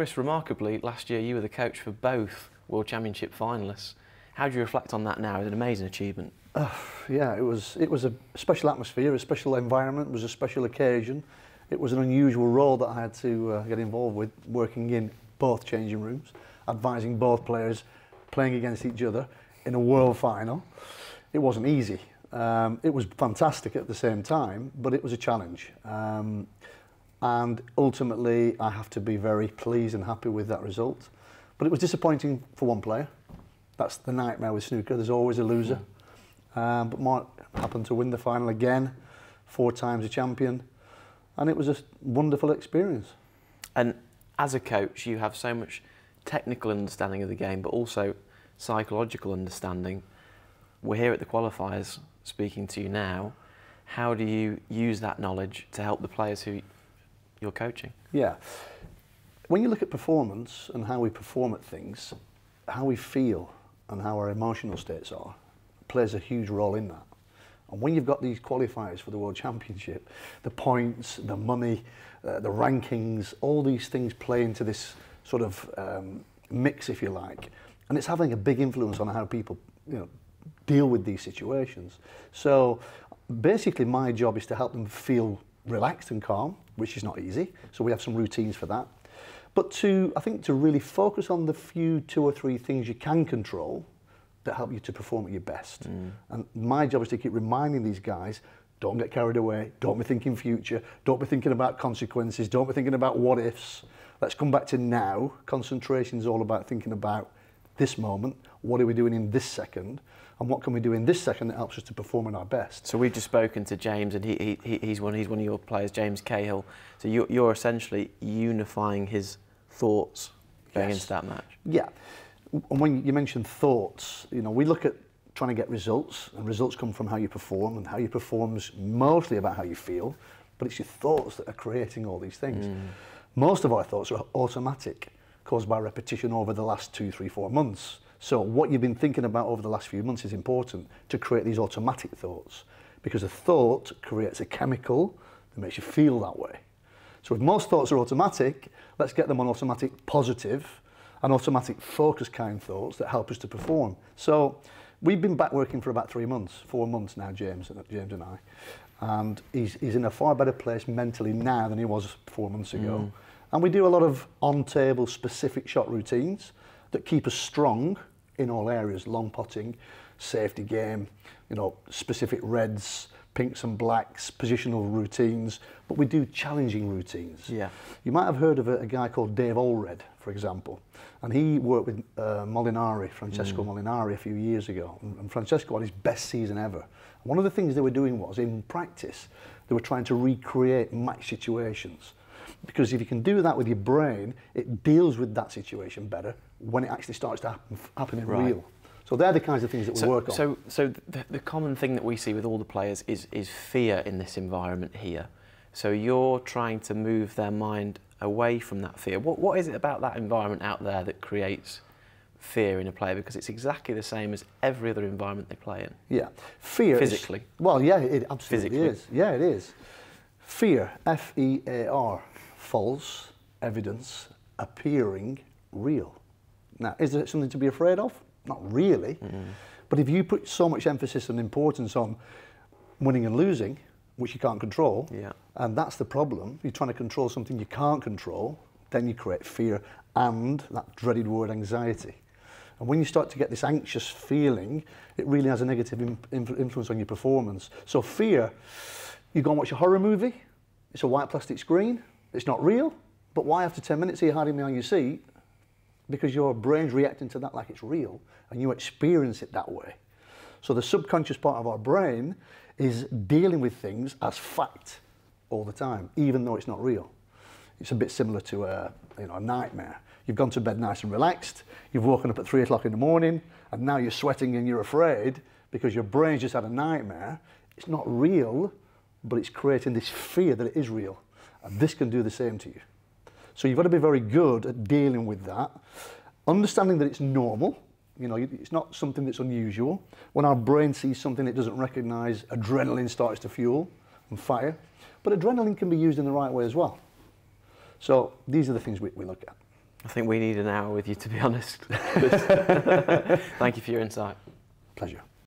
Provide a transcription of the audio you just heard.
Chris, remarkably, last year you were the coach for both World Championship finalists. How do you reflect on that now? It's an amazing achievement. Uh, yeah, it was, it was a special atmosphere, a special environment, it was a special occasion. It was an unusual role that I had to uh, get involved with, working in both changing rooms, advising both players, playing against each other in a world final. It wasn't easy. Um, it was fantastic at the same time, but it was a challenge. Um, and ultimately, I have to be very pleased and happy with that result. But it was disappointing for one player. That's the nightmare with snooker. There's always a loser. Um, but Mark happened to win the final again, four times a champion, and it was a wonderful experience. And as a coach, you have so much technical understanding of the game, but also psychological understanding. We're here at the qualifiers speaking to you now. How do you use that knowledge to help the players who you're coaching? Yeah. When you look at performance and how we perform at things, how we feel and how our emotional states are plays a huge role in that. And when you've got these qualifiers for the World Championship, the points, the money, uh, the rankings, all these things play into this sort of um, mix, if you like. And it's having a big influence on how people you know, deal with these situations. So basically my job is to help them feel relaxed and calm, which is not easy. So we have some routines for that. But to, I think, to really focus on the few two or three things you can control that help you to perform at your best. Mm. And my job is to keep reminding these guys, don't get carried away, don't be thinking future, don't be thinking about consequences, don't be thinking about what ifs. Let's come back to now. Concentration is all about thinking about this moment, what are we doing in this second, and what can we do in this second that helps us to perform at our best. So we've just spoken to James, and he, he, he's, one, he's one of your players, James Cahill. So you're, you're essentially unifying his thoughts going yes. into that match. Yeah. And when you mentioned thoughts, you know, we look at trying to get results, and results come from how you perform, and how you perform is mostly about how you feel, but it's your thoughts that are creating all these things. Mm. Most of our thoughts are automatic, caused by repetition over the last two, three, four months. So what you've been thinking about over the last few months is important to create these automatic thoughts, because a thought creates a chemical that makes you feel that way. So if most thoughts are automatic, let's get them on automatic positive and automatic focus kind thoughts that help us to perform. So we've been back working for about three months, four months now, James, James and I. And he's, he's in a far better place mentally now than he was four months ago. Mm. And we do a lot of on-table specific shot routines that keep us strong in all areas, long potting, safety game, you know, specific reds, pinks and blacks, positional routines, but we do challenging routines. Yeah. You might have heard of a, a guy called Dave Alred, for example, and he worked with uh, Molinari, Francesco mm. Molinari, a few years ago, and, and Francesco had his best season ever. One of the things they were doing was, in practice, they were trying to recreate match situations. Because if you can do that with your brain, it deals with that situation better when it actually starts to happen, happen in right. real. So they're the kinds of things that we work on. So, so the, the common thing that we see with all the players is, is fear in this environment here. So you're trying to move their mind away from that fear. What, what is it about that environment out there that creates fear in a player? Because it's exactly the same as every other environment they play in. Yeah, fear. Physically. Is, well, yeah, it absolutely Physically. is. Yeah, it is. Fear, F-E-A-R, false evidence appearing real. Now, is it something to be afraid of? Not really. Mm. But if you put so much emphasis and importance on winning and losing, which you can't control, yeah. and that's the problem, you're trying to control something you can't control, then you create fear and that dreaded word anxiety. And when you start to get this anxious feeling, it really has a negative influence on your performance. So fear, you go and watch a horror movie, it's a white plastic screen, it's not real, but why after 10 minutes are you hiding behind your seat because your brain's reacting to that like it's real and you experience it that way. So the subconscious part of our brain is dealing with things as fact all the time, even though it's not real. It's a bit similar to a, you know, a nightmare. You've gone to bed nice and relaxed, you've woken up at three o'clock in the morning, and now you're sweating and you're afraid because your brain's just had a nightmare. It's not real, but it's creating this fear that it is real. And this can do the same to you. So you've got to be very good at dealing with that, understanding that it's normal. You know, it's not something that's unusual. When our brain sees something it doesn't recognize, adrenaline starts to fuel and fire. But adrenaline can be used in the right way as well. So these are the things we, we look at. I think we need an hour with you, to be honest. Thank you for your insight. Pleasure.